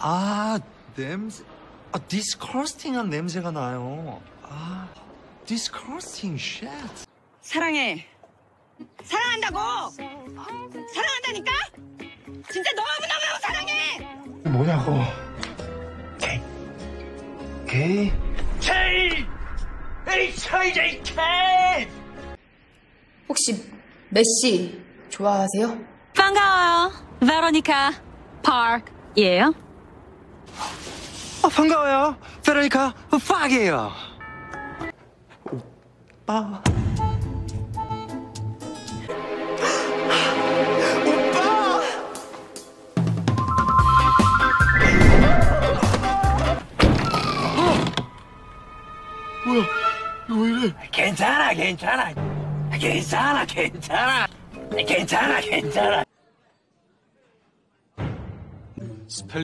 아, 냄새. 아, disgusting한 냄새가 나요. 아, disgusting shit. 사랑해. 사랑한다고. 사랑한다니까. 진짜 너무너무 사랑해. 뭐냐고. K. K? K! H-I-J-K! 혹시 메시 좋아하세요? 반가워요. 베로니카 파크예요. 아, 반가워요. 페로니카 팍이에요. 오빠. 오빠! 뭐야? 이거 왜 이래? 괜찮아, 괜찮아. 괜찮아, 괜찮아. 괜찮아, 괜찮아. 스펠